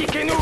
Éradiquez-nous